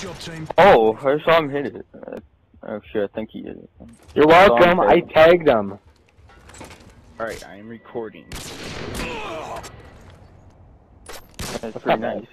job, team. Oh, I saw him hit it. Uh, oh shit, I think he did. it. You're welcome. I tagged him. Alright, I am recording. That's pretty nice.